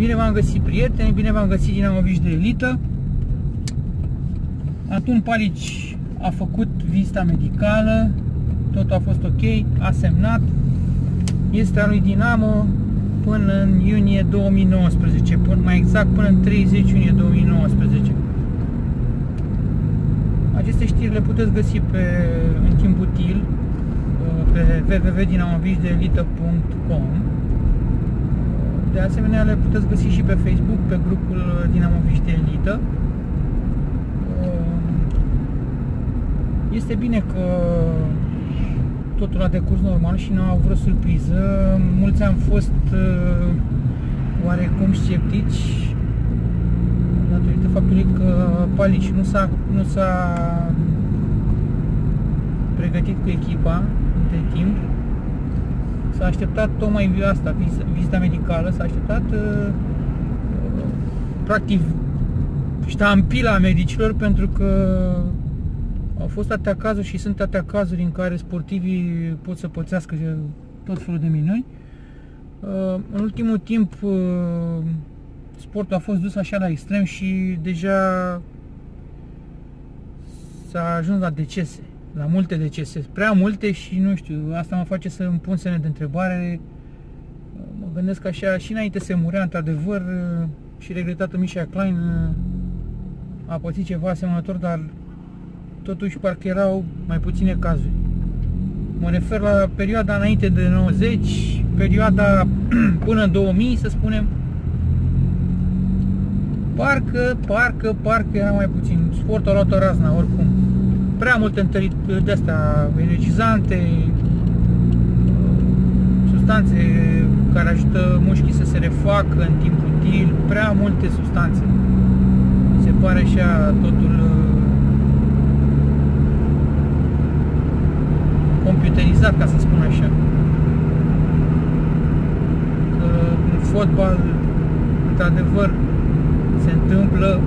Bine v-am găsit prieteni, bine v-am găsit din Amoviș de Elită. Antun Palici a făcut vizita medicală, totul a fost ok, a semnat. Este a lui Dinamo până în iunie 2019, până, mai exact până în 30 iunie 2019. Aceste știri le puteți găsi pe, în timp util pe www.dinamovișdeelită.com De asemenea, le puteți găsi și pe Facebook, pe grupul Dinamoviș de Elită. Este bine că totul a decurs normal și nu au vreo surpriză. Mulți am fost uh, oarecum sceptici datorită faptului că Palici nu s-a, nu s-a pregătit cu echipa între timp. S-a așteptat tocmai asta, vizita medicală, s-a așteptat uh, practic ștampila medicilor pentru că au fost atâtea cazuri și sunt atâtea cazuri în care sportivii pot să pățească tot felul de minuni. Uh, în ultimul timp uh, sportul a fost dus așa la extrem și deja s-a ajuns la decese, la multe decese, prea multe și nu știu, asta mă face să îmi pun semne de întrebare. Uh, mă gândesc așa, și înainte se murea într-adevăr și regretatul Mișa Klein a pățit ceva asemănător, dar totuși parcă erau mai puține cazuri. Mă refer la perioada înainte de 90, perioada până în 2000, să spunem. Parcă, parcă, parcă era mai puțin. Sportul a luat o razna, oricum. Prea multe întărit de astea energizante, substanțe care ajută mușchii să se refacă în timp util, prea multe substanțe. Mi se pare așa totul computerizat, ca să spun așa. Că în fotbal, într-adevăr, se întâmplă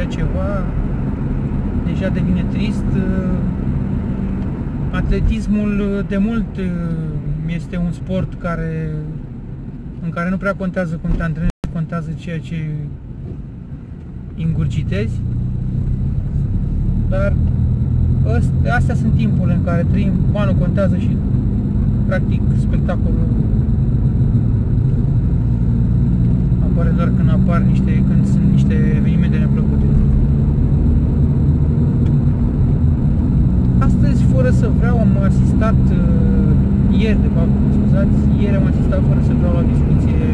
așa ceva, deja devine trist. Atletismul de mult este un sport care în care nu prea contează cum te antrenezi, contează ceea ce ingurgitezi. Dar astea sunt timpurile în care trăim, banul contează și practic spectacolul apare doar când apar niște, când sunt niște evenimente neplăcute. Astăzi, fără să vreau, am asistat, uh, ieri de fapt, scuzați, ieri am asistat fără să vreau la discuție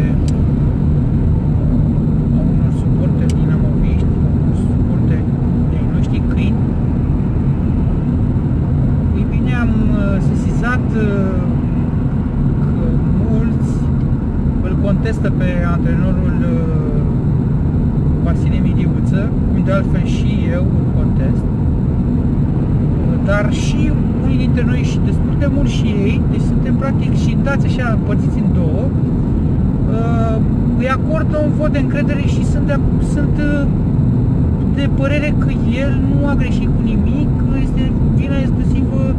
contestă pe antrenorul uh, Vasile Miliuță, cum de altfel și eu îl contest, uh, dar și unii dintre noi și destul de mulți și ei, deci suntem practic și dați așa împărțiți în două, uh, îi acordă un vot de încredere și sunt de, sunt de părere că el nu a greșit cu nimic, este vina exclusivă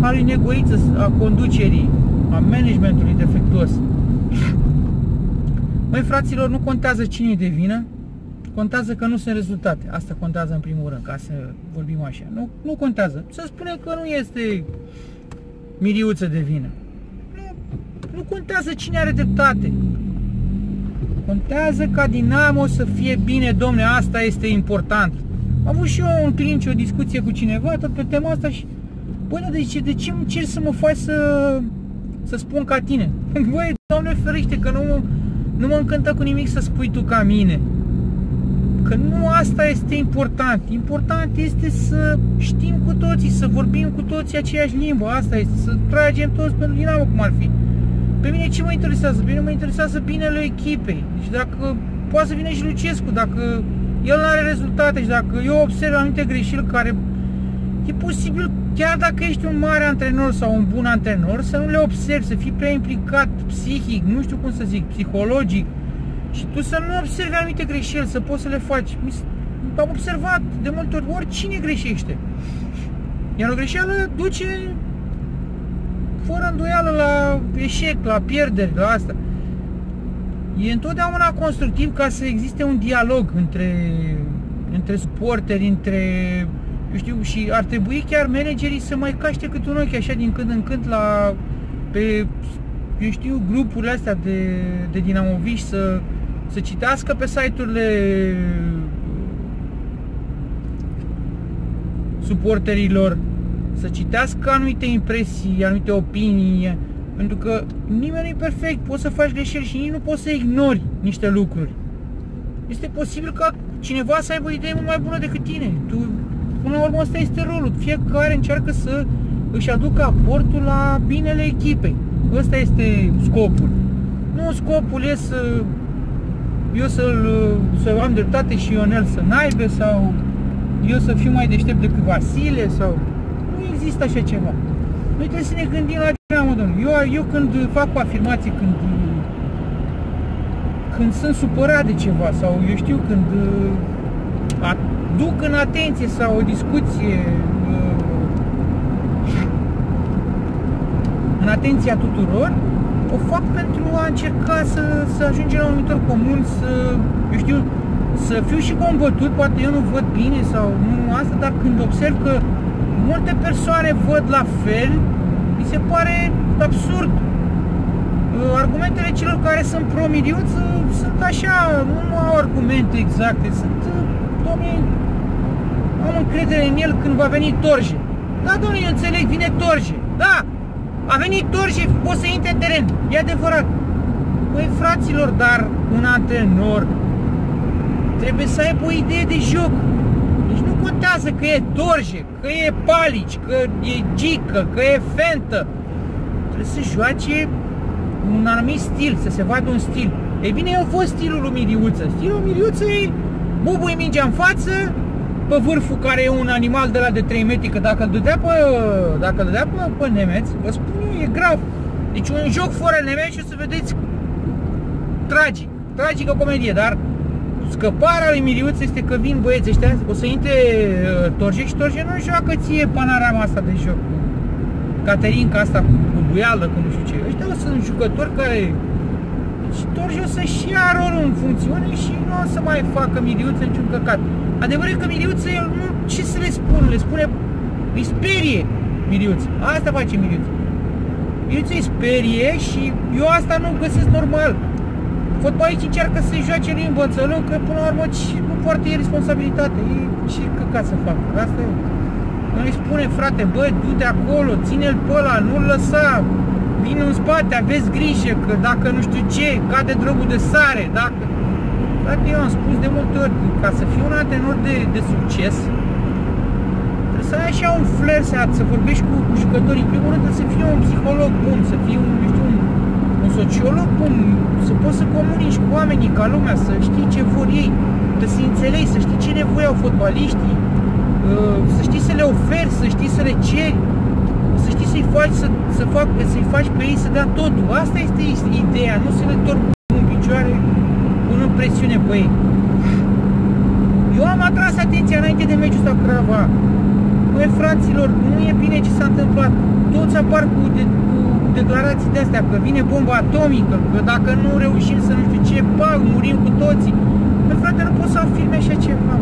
a lui Negoiță, a conducerii, a managementului defectuos. Măi, fraților, nu contează cine e de vină, contează că nu sunt rezultate. Asta contează în primul rând, ca să vorbim așa. Nu, nu contează. Să spunem că nu este miriuță de vină. Nu, nu contează cine are dreptate. Contează ca Dinamo să fie bine, domne, asta este important. Am avut și eu un clinci, o discuție cu cineva tot pe tema asta și Băi, dar de ce, de ce îmi cer să mă faci să, să spun ca tine? Băi, Doamne ferește, că nu, nu mă încântă cu nimic să spui tu ca mine. Că nu asta este important. Important este să știm cu toții, să vorbim cu toții aceeași limbă. Asta este, să tragem toți pentru Dinamo cum ar fi. Pe mine ce mă interesează? Pe mine mă interesează binele echipei. Și dacă poate să vină și Lucescu, dacă el nu are rezultate și dacă eu observ anumite greșeli care e posibil chiar dacă ești un mare antrenor sau un bun antrenor, să nu le observi, să fii prea implicat psihic, nu știu cum să zic, psihologic și tu să nu observi anumite greșeli, să poți să le faci. Am observat de multe ori, oricine greșește. Iar o greșeală duce fără îndoială la eșec, la pierderi, la asta. E întotdeauna constructiv ca să existe un dialog între, între suporteri, între eu știu, și ar trebui chiar managerii să mai caște câte un ochi așa din când în când la pe eu știu, grupurile astea de, de dinamoviști să, să citească pe site-urile suporterilor, să citească anumite impresii, anumite opinii, pentru că nimeni nu e perfect, poți să faci greșeli și nici nu poți să ignori niște lucruri. Este posibil ca cineva să aibă o idee mult mai bună decât tine. Tu, până la urmă, asta este rolul. Fiecare încearcă să își aducă aportul la binele echipei. Ăsta este scopul. Nu scopul e să eu să-l, să am dreptate și Ionel să n-aibă sau eu să fiu mai deștept decât Vasile sau... Nu există așa ceva. Noi trebuie să ne gândim la ce mă, domnule. Eu, eu când fac o afirmație, când când sunt supărat de ceva sau eu știu când aduc în atenție sau o discuție în atenția tuturor, o fac pentru a încerca să, să ajungem la un numitor comun, să, eu știu, să fiu și combătut, poate eu nu văd bine sau nu asta, dar când observ că multe persoane văd la fel, mi se pare absurd. Uh, argumentele celor care sunt pro sunt așa, nu au argumente exacte, sunt, uh, domnule, am încredere în el când va veni Torje. Da, domnule, eu înțeleg, vine Torje. Da, a venit Tor și o să intre în teren. E adevărat. Păi fraților, dar un antrenor trebuie să aibă o idee de joc. Deci nu contează că e Dorje, că e Palici, că e Gică, că e Fentă. Trebuie să joace un anumit stil, să se vadă un stil. Ei bine, eu fost stilul lui Miriuță. Stilul Miriuță e bubui mingea în față, pe vârful care e un animal de la de 3 metri, că dacă îl dădea pe, dacă îl dădea pe, pe Nemeț, vă spun eu, e grav. Deci un joc fără Nemeț și o să vedeți tragic, tragică comedie, dar scăparea lui Miriuț este că vin băieți ăștia, o să intre uh, Torje și Torje nu joacă ție panorama asta de joc. Caterinca asta cu, cu buială, cu nu știu ce. Ăștia sunt jucători care și Torje o să-și ia rolul în funcțiune și nu o să mai facă Miriuță niciun căcat. Adevărul e că Miriuță, el nu, ce să le spun? Le spune, îi sperie Miriuță. Asta face Miriuță. Miriuță îi sperie și eu asta nu găsesc normal. Fotbaliștii încearcă să-i joace în învățălău, că până la urmă nu poartă e responsabilitate. E ce căcat să fac. Asta e. Noi îi spune, frate, bă, du-te acolo, ține-l pe ăla, nu-l lăsa, vin în spate, aveți grijă că dacă nu știu ce, cade drumul de sare, dacă... Frate, eu am spus de multe ori, ca să fii un antrenor de, de succes, trebuie să ai așa un flair, să, să vorbești cu, cu jucătorii, în primul rând trebuie să fii un psiholog bun, să fii un, nu știu, un, un sociolog bun, să poți să comunici cu oamenii ca lumea, să știi ce vor ei, trebuie să înțelegi, să știi ce nevoie au fotbaliștii, uh, să știi să le oferi, să știi să le ceri, să știi să-i faci, să, să fac, să-i faci pe ei să dea totul. Asta este ideea, nu să le torni în picioare punând presiune pe ei. Eu am atras atenția înainte de meciul ăsta cu Crava. Băi, fraților, nu e bine ce s-a întâmplat. Toți apar cu, de, cu declarații de astea, că vine bomba atomică, că dacă nu reușim să nu știu ce, pac, murim cu toții. Băi, frate, nu pot să afirme așa ceva.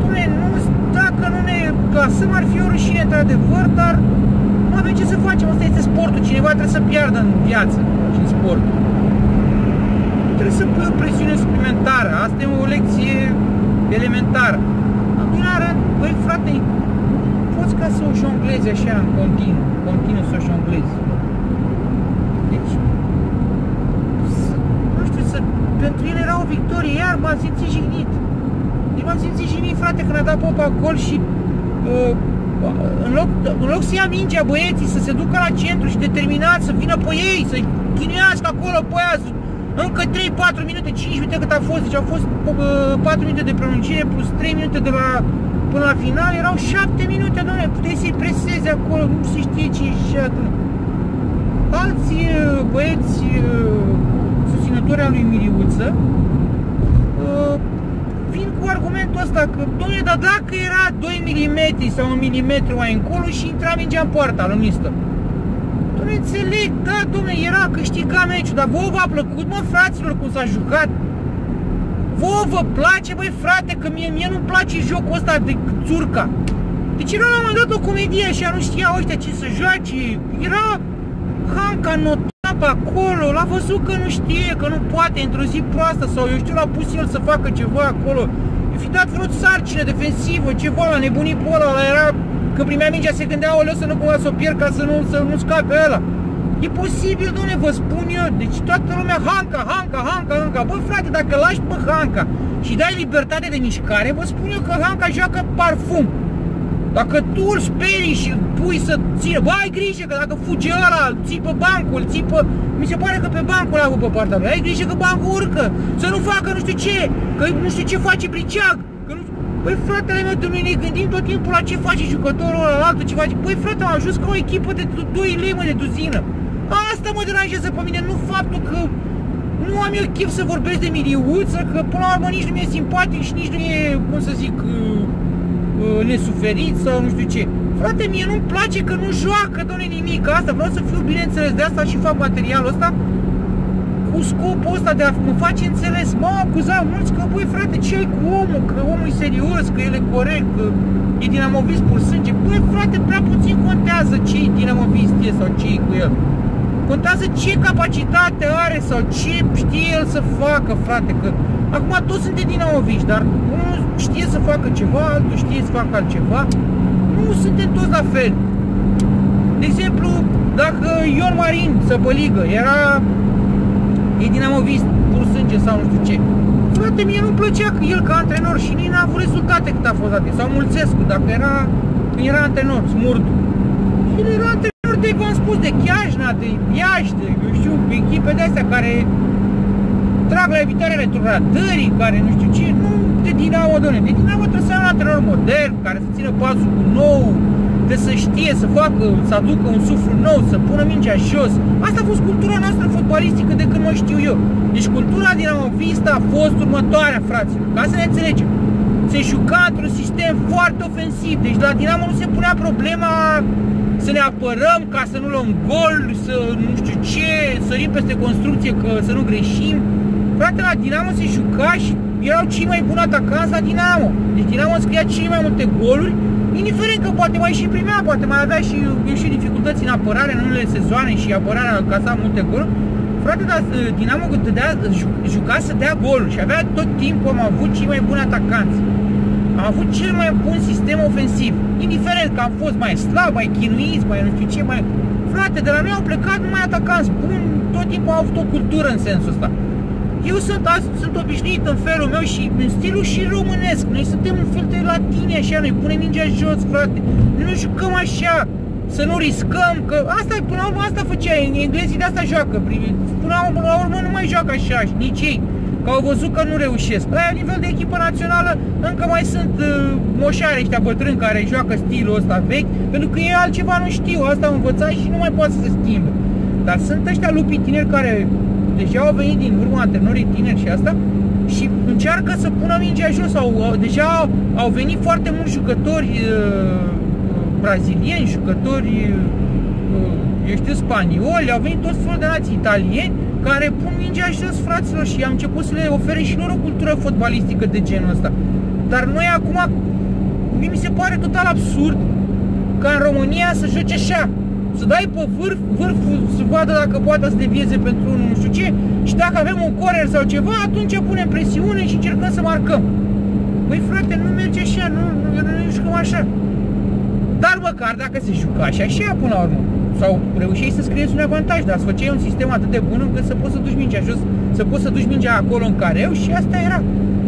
Doamne, nu, dacă nu ne clasăm, ar fi o rușine într-adevăr, dar nu avem ce să facem, asta este sportul, cineva trebuie să piardă în viață și în sport. Trebuie să pui o presiune suplimentară, asta e o lecție elementară. În doilea rând, băi frate, poți ca să o jonglezi așa în continuu, continuu să o jonglezi. Deci, să, nu știu, să, pentru el era o victorie, iar m-am simțit jignit. Deci m-am simțit jignit, frate, când a dat Popa gol și uh, în loc, în loc să ia mingea băieții, să se ducă la centru și determinați să vină pe ei, să-i chinuiască acolo pe aia, încă 3-4 minute, 5 minute cât a fost, deci au fost 4 minute de prelungire plus 3 minute de la până la final, erau 7 minute, doamne, puteai să-i presezi acolo, nu se știe ce e Alți băieți susținători al lui Miriuță vin cu argumentul ăsta că, domnule, dar dacă era 2 mm sau 1 mm mai încolo și intra mingea în poarta lui Mister. Nu înțeleg, da, domne, era câștigat meciul, dar vouă v-a plăcut, mă, fraților, cum s-a jucat? Vouă vă place, băi, frate, că mie, mie nu-mi place jocul ăsta de țurca. Deci era la un moment dat o comedie și nu știau ăștia ce să joace. Era Hanca nota pe acolo, l-a văzut că nu știe, că nu poate într-o zi proastă sau eu știu, l-a pus el să facă ceva acolo. I fi dat vreo sarcină defensivă, ceva la nebunii pe ăla, ăla era că primea mingea se gândea, o să nu cumva să o pierd ca să nu, să nu scape ăla. E posibil, domne, vă spun eu. Deci toată lumea, Hanca, Hanca, Hanca, Hanca. Bă, frate, dacă lași pe Hanca și dai libertate de mișcare, vă spun eu că Hanca joacă parfum. Dacă tu îl sperii și pui să țină, bă, ai grijă că dacă fuge ăla, ții pe bancul, ții pe... Mi se pare că pe bancul a avut pe partea lui. Ai grijă că bancul urcă, să nu facă nu știu ce, că nu știu ce face briceag. Că nu... Băi, fratele meu, domnule, ne gândim tot timpul la ce face jucătorul ăla, altul, ce face. Băi, frate, am ajuns ca o echipă de 2 lei, mă, de duzină. Asta mă deranjează pe mine, nu faptul că nu am eu chef să vorbesc de miliuță, că până la urmă nici nu mi-e simpatic și nici nu e, cum să zic, Uh, nesuferit sau nu știu ce. Frate, mie nu-mi place că nu joacă, doamne, nimic. Asta vreau să fiu bineînțeles, de asta și fac materialul ăsta cu scopul ăsta de a mă face înțeles. M-au acuzat mulți că, băi, frate, ce ai cu omul? Că omul e serios, că el e corect, că e dinamovist pur sânge. Băi, frate, prea puțin contează ce e dinamovist e sau ce e cu el. Contează ce capacitate are sau ce știe el să facă, frate, că acum toți suntem dinamoviști, dar unul știe să facă ceva, altul știe să facă altceva. Nu suntem toți la fel. De exemplu, dacă Ion Marin Săpăligă era e dinamovist, pur sânge sau nu știu ce, frate, mie nu plăcea că el ca antrenor și nici n-a avut rezultate cât a fost atât. Sau Mulțescu, dacă era, era antrenor, Smurdu. El era antrenor de, v-am spus, de Chiajna, de Iași, de, eu știu, echipe de astea care trag la evitarea retrogradării, care nu știu ce, nu de Dinamo, doamne, de Dinamo trebuie să ai un antrenor modern, care să țină pasul cu nou, trebuie să știe, să facă, să aducă un suflu nou, să pună mingea jos. Asta a fost cultura noastră fotbalistică de când mă știu eu. Deci cultura dinamovista a fost următoarea, fraților, ca să ne înțelegem. Se juca într-un sistem foarte ofensiv, deci la Dinamo nu se punea problema să ne apărăm ca să nu luăm gol, să nu știu ce, sărim peste construcție că să nu greșim. Frate, la Dinamo se juca și erau cei mai buni atacanți la Dinamo. Deci Dinamo scria cei mai multe goluri, indiferent că poate mai și primea, poate mai avea și, eu și dificultăți în apărare în unele sezoane și apărarea casa multe goluri. Frate, dar uh, Dinamo dădea, juca să dea goluri și avea tot timpul, am avut cei mai buni atacanți. Am avut cel mai bun sistem ofensiv. Indiferent că am fost mai slab, mai chinuiți, mai nu știu ce, mai... Frate, de la noi au plecat numai atacanți buni, tot timpul au avut o cultură în sensul ăsta. Eu sunt, azi, sunt obișnuit în felul meu și în stilul și românesc. Noi suntem un fel de latini așa, noi punem mingea jos, frate. Noi nu jucăm așa, să nu riscăm, că asta, până la urmă, asta făcea, englezii de asta joacă. Până la urmă, la urmă nu mai joacă așa, nici ei. Că au văzut că nu reușesc. La nivel de echipă națională încă mai sunt uh, moșari ăștia bătrâni care joacă stilul ăsta vechi, pentru că ei altceva nu știu, asta au învățat și nu mai poate să se schimbe. Dar sunt ăștia lupii tineri care deja au venit din urmă antrenorii tineri și asta și încearcă să pună mingea jos sau deja au venit foarte mulți jucători uh, brazilieni, jucători uh, eu știu, spanioli, au venit toți felul de nații italieni care pun mingea jos, fraților, și am început să le ofere și lor o cultură fotbalistică de genul ăsta. Dar noi acum, mi se pare total absurd ca în România să joce așa să dai pe vârf, vârful să vadă dacă poate să devieze pentru un nu știu ce și dacă avem un corer sau ceva, atunci punem presiune și încercăm să marcăm. Păi frate, nu merge așa, nu, nu, nu jucăm așa. Dar măcar dacă se juca așa, așa până la urmă. Sau reușeai să scrieți un avantaj, dar să făceai un sistem atât de bun încât să poți să duci mingea jos, să poți să duci mingea acolo în careu și asta era.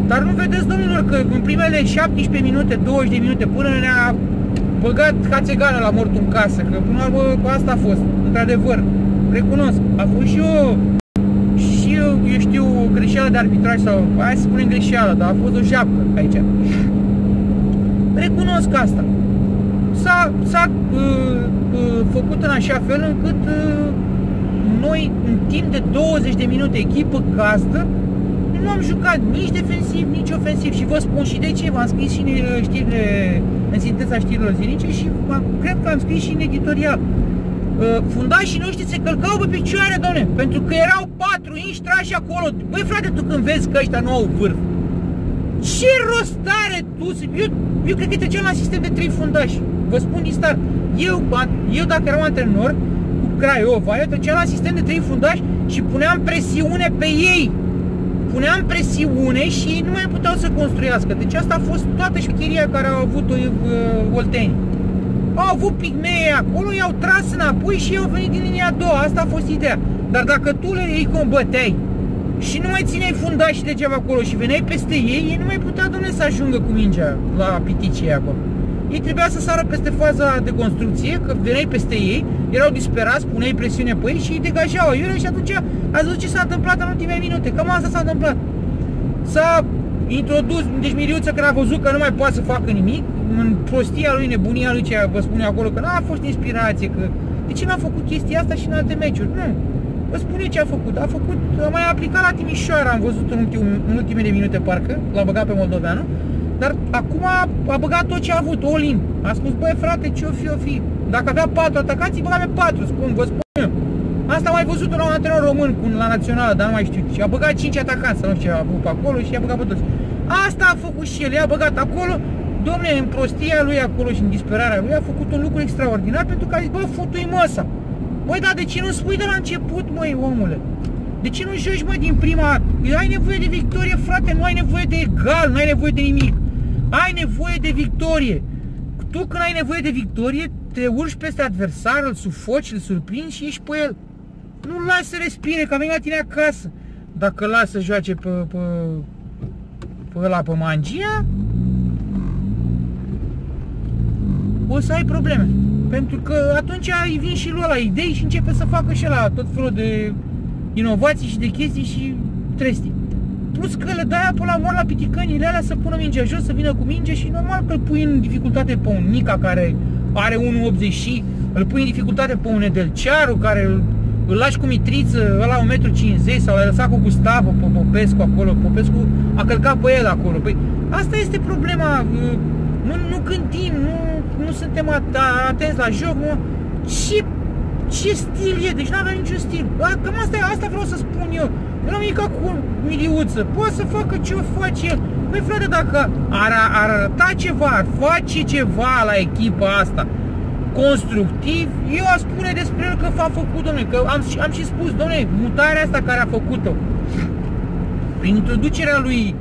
Dar nu vedeți, domnilor, că în primele 17 minute, 20 de minute, până ne-a băgat cațegală la mortul în casă, că până la urmă asta a fost, într-adevăr, recunosc, a fost și eu, și eu, eu știu, o greșeală de arbitraj sau, hai să spunem greșeală, dar a fost o japcă aici. Recunosc asta. S-a, s-a uh, uh, făcut în așa fel încât uh, noi, în timp de 20 de minute, echipă gazdă, nu am jucat nici defensiv, nici ofensiv și vă spun și de ce, v-am scris și în știrile, în sinteța știrilor zilnice și cred că am scris și în editorial. uh, fundașii noștri se călcau pe picioare, domne, pentru că erau patru inși trași acolo. Băi, frate, tu când vezi că ăștia nu au vârf, ce rost are tu? Eu, eu cred că treceam la sistem de trei fundași. Vă spun din start. Eu, eu dacă eram antrenor cu Craiova, eu treceam la sistem de trei fundași și puneam presiune pe ei. Puneam presiune și ei nu mai puteau să construiască. Deci asta a fost toată șmecheria care au avut-o uh, oltenii. Au avut pigmei acolo, i-au tras înapoi și au venit din linia a doua. Asta a fost ideea. Dar dacă tu le îi combăteai și nu mai țineai fundașii degeaba acolo și veneai peste ei, ei nu mai putea, domne, să ajungă cu mingea la piticie acolo. Ei trebuia să sară peste faza de construcție, că veneai peste ei, erau disperați, puneai presiune pe ei și îi degajau iurea și atunci ați văzut ce s-a întâmplat în ultimele minute. Cam asta s-a întâmplat. S-a introdus, deci Miriuță când a văzut că nu mai poate să facă nimic, în prostia lui, nebunia lui ce vă spune acolo, că n-a fost inspirație, că de ce n-a făcut chestia asta și în alte meciuri? Nu. Vă spune ce a făcut. A făcut, a mai aplicat la Timișoara, am văzut în, ultim, în ultimele minute parcă, l-a băgat pe Moldoveanu, dar acum a, a băgat tot ce a avut, all in. A spus, băi frate, ce o fi, o fi. Dacă avea patru atacanți, îi băga pe patru, spun, vă spun eu. Asta am mai văzut la un antrenor român cu, la națională, dar nu mai știu. Și a băgat 5 atacanți, să nu știu ce a avut pe acolo și i-a băgat pe toți. Asta a făcut și el, i-a băgat acolo, Domne, în prostia lui acolo și în disperarea lui a făcut un lucru extraordinar pentru că a zis, bă, futui măsa. Băi, dar de ce nu spui de la început, măi, omule? De ce nu joci, măi, din prima? Ai nevoie de victorie, frate, nu ai nevoie de egal, nu ai nevoie de nimic. Ai nevoie de victorie. Tu când ai nevoie de victorie, te urci peste adversar, îl sufoci, îl surprinzi și ești pe el. Nu-l lași să respire, că a venit la tine acasă. Dacă lasă să joace pe, pe, pe ăla pe mangia, o să ai probleme. Pentru că atunci îi vin și lui la idei și începe să facă și la tot felul de inovații și de chestii și tresti. Plus că le dai apă la mor la piticănile alea să pună mingea jos, să vină cu minge și normal că îl pui în dificultate pe un Nica care are 1,80 și îl pui în dificultate pe un Edelcearu care îl, îl lași cu mitriță, ăla 1,50 m sau l-ai lăsat cu Gustavo pe Popescu acolo, Popescu a călcat pe el acolo. Păi asta este problema, nu, nu gândim, nu nu suntem atenți la joc, nu? Ce, ce stil e? Deci nu avea niciun stil. Cam asta, asta vreau să spun eu. Nu am ca cu miliuță. Poate să facă ce o face el. Păi frate, dacă ar, ar arăta ceva, ar face ceva la echipa asta constructiv, eu aș spune despre el că a făcut, domnule, că am, am și spus, domnule, mutarea asta care a făcut-o prin introducerea lui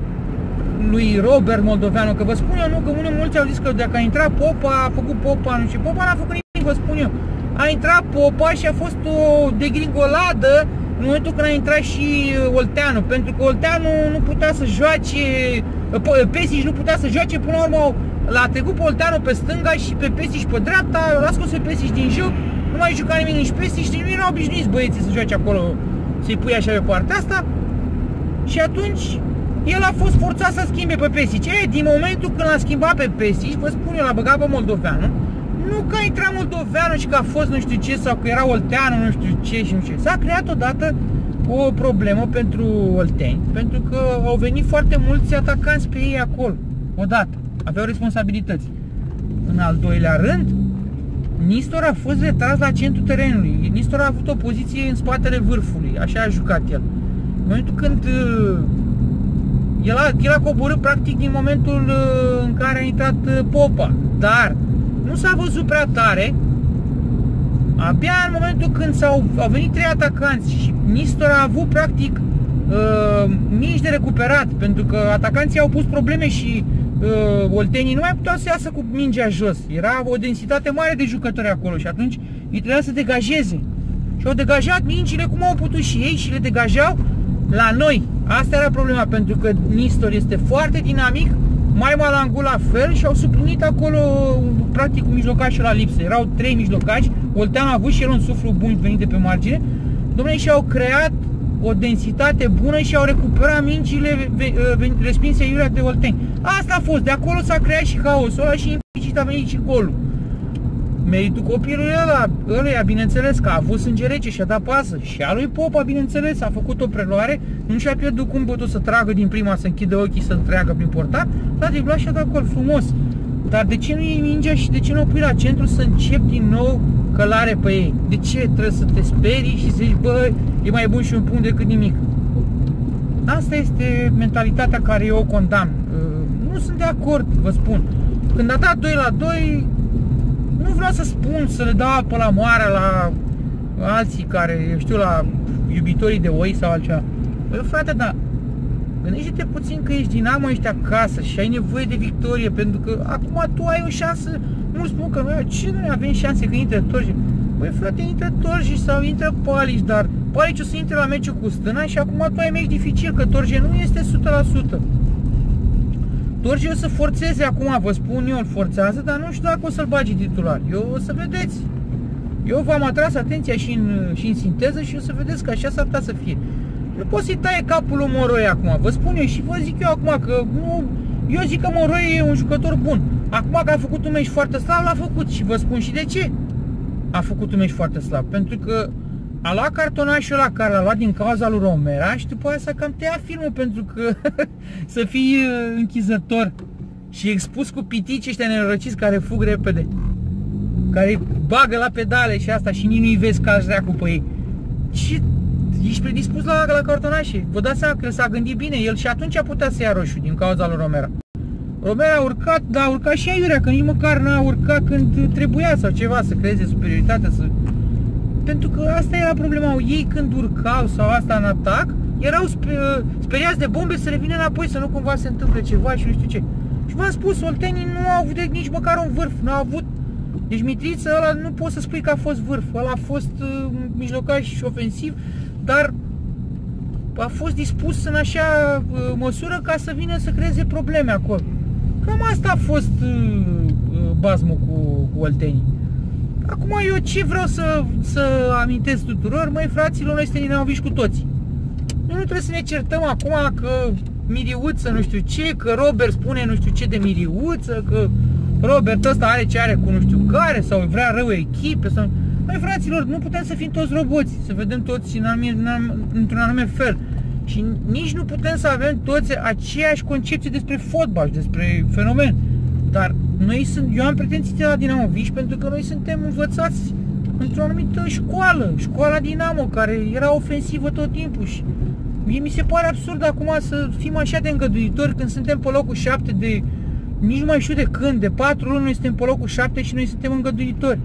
lui Robert Moldoveanu, că vă spun eu, nu, că unii mulți au zis că dacă a intrat Popa, a făcut Popa, nu știu, Popa n-a făcut nimic, vă spun eu. A intrat Popa și a fost o degringoladă în momentul când a intrat și uh, Olteanu, pentru că Olteanu nu putea să joace, uh, Pesici nu putea să joace, până la urmă l-a trecut pe Olteanu pe stânga și pe Pesici pe dreapta, l-a scos pe Pesici din joc, nu mai juca nimeni nici Pesici, nici nu erau obișnuiți băieții să joace acolo, să-i pui așa pe partea asta. Și atunci el a fost forțat să schimbe pe Pesic. E, din momentul când l-a schimbat pe Pesic, vă spun eu, l-a băgat pe Moldoveanu, nu că a intrat Moldoveanu și că a fost nu știu ce sau că era Olteanu, nu știu ce și nu știu ce. S-a creat odată o problemă pentru Olteni, pentru că au venit foarte mulți atacanți pe ei acolo, odată. Aveau responsabilități. În al doilea rând, Nistor a fost retras la centrul terenului. Nistor a avut o poziție în spatele vârfului, așa a jucat el. În momentul când el a, el a coborât practic din momentul uh, în care a intrat uh, Popa, dar nu s-a văzut prea tare. Abia în momentul când s-au au venit trei atacanți și Nistor a avut practic uh, mici de recuperat, pentru că atacanții au pus probleme și uh, oltenii nu mai puteau să iasă cu mingea jos. Era o densitate mare de jucători acolo și atunci îi trebuia să degajeze. Și au degajat mingile cum au putut și ei și le degajau la noi. Asta era problema, pentru că Nistor este foarte dinamic, mai Malangu la fel și au suplinit acolo practic un mijlocaș la lipsă. Erau trei mijlocași, Oltean a avut și el un suflu bun venit de pe margine. Domnule, și au creat o densitate bună și au recuperat mingile respinse iurea de Olteni. Asta a fost, de acolo s-a creat și haosul ăla și implicit a venit și golul meritul copilului ăla, ăluia, bineînțeles, că a avut sânge rece și a dat pasă. Și a lui Popa, bineînțeles, a făcut o preluare, nu și-a pierdut cumpătul să tragă din prima, să închidă ochii, să întreagă prin portar, dar de și a dat gol frumos. Dar de ce nu iei mingea și de ce nu o pui la centru să încep din nou călare pe ei. De ce trebuie să te sperii și să zici, bă, e mai bun și un punct decât nimic? Asta este mentalitatea care eu o condamn. Uh, nu sunt de acord, vă spun. Când a dat 2 la 2, nu vreau să spun să le dau apă la moară la alții care, eu știu, la iubitorii de oi sau altceva. Băi, frate, dar gândește-te puțin că ești Dinamo, ești acasă și ai nevoie de victorie, pentru că acum tu ai o șansă, nu spun că noi, ce noi avem șanse că intră Torji? Băi, frate, intră Torji sau intră Palici, dar Palici o să intre la meciul cu Stâna și acum tu ai meci dificil, că Torji nu este 100%. Torji o să forțeze acum, vă spun eu, îl forțează, dar nu știu dacă o să-l bagi titular. Eu o să vedeți. Eu v-am atras atenția și în, și în sinteză și o să vedeți că așa s-ar putea să fie. Nu poți să-i taie capul lui Moroi acum. Vă spun eu și vă zic eu acum că nu... Eu zic că Moroi e un jucător bun. Acum că a făcut un meci foarte slab, l-a făcut și vă spun și de ce. A făcut un meci foarte slab. Pentru că a luat cartonașul ăla care l-a luat din cauza lui Romera și după aia s-a cam tăiat filmul pentru că să fii uh, închizător și expus cu pitici ăștia nenorociți care fug repede care bagă la pedale și asta și nici nu-i vezi ca dracu pe ei. Și ești predispus la, la cartonașe. Vă dați seama că s-a gândit bine. El și atunci a putea să ia roșu din cauza lui Romera. Romera a urcat, dar a urcat și aiurea, că nici măcar n-a urcat când trebuia sau ceva, să creeze superioritate, să... Pentru că asta era problema. Ei când urcau sau asta în atac, erau speriați de bombe să revină înapoi, să nu cumva se întâmple ceva și nu știu ce. Și v-am spus, oltenii nu au avut nici măcar un vârf, nu au avut deci Mitriță ăla nu poți să spui că a fost vârf, ăla a fost uh, mijlocaș și ofensiv, dar a fost dispus în așa uh, măsură ca să vină să creeze probleme acolo. Cam asta a fost uh, uh bazmul cu, cu Oltenii. Acum eu ce vreau să, să amintesc tuturor, măi fraților, noi suntem din cu toții. Noi nu trebuie să ne certăm acum că Miriuță nu știu ce, că Robert spune nu știu ce de Miriuță, că Robert ăsta are ce are cu nu știu care sau vrea rău echipe sau... Mai fraților, nu putem să fim toți roboți, să vedem toți în anume, într-un anume fel. Și nici nu putem să avem toți aceeași concepție despre fotbal și despre fenomen. Dar noi sunt, eu am pretenții de la Dinamo Viș pentru că noi suntem învățați într-o anumită școală, școala Dinamo, care era ofensivă tot timpul și mie mi se pare absurd acum să fim așa de îngăduitori când suntem pe locul 7 de nici nu mai știu de când, de 4 luni noi suntem pe locul 7 și noi suntem îngăduitori.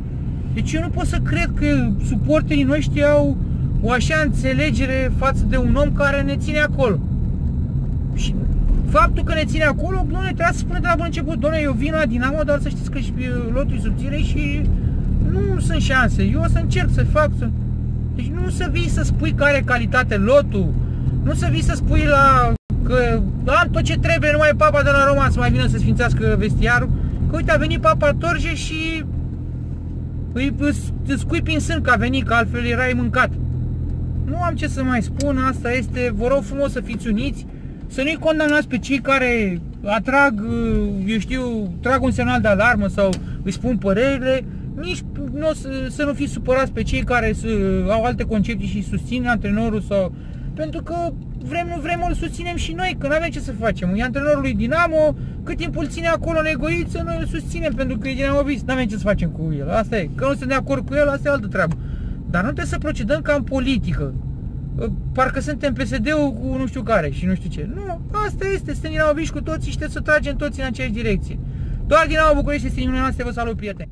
Deci eu nu pot să cred că suporterii noștri au o așa înțelegere față de un om care ne ține acolo. Și faptul că ne ține acolo, nu ne trebuie să spunem de la bun început, doamne, eu vin la Dinamo, dar să știți că și lotul subțire și nu sunt șanse. Eu o să încerc să fac să... Deci nu să vii să spui care calitate lotul, nu să vii să spui la că am tot ce trebuie, numai papa de la Roma să mai vină să sfințească vestiarul, că uite a venit papa Torje și îi, îți scuipi în sân că a venit, că altfel erai mâncat. Nu am ce să mai spun, asta este, vă rog frumos să fiți uniți, să nu-i condamnați pe cei care atrag, eu știu, trag un semnal de alarmă sau îi spun părerile, nici nu, să, să nu fiți supărați pe cei care au alte concepții și susțin antrenorul sau... Pentru că vrem, nu vrem, îl susținem și noi, că nu avem ce să facem. E antrenorul lui Dinamo, cât timp îl ține acolo în egoiță, noi îl susținem, pentru că e Dinamo Vis, nu avem ce să facem cu el. Asta e. Că nu suntem de acord cu el, asta e altă treabă. Dar nu trebuie să procedăm ca în politică. Parcă suntem PSD-ul cu nu știu care și nu știu ce. Nu, asta este, suntem Dinamo Vis cu toții și trebuie să tragem toți în aceeași direcție. Doar Dinamo București este inimile noastre, vă salut prieteni!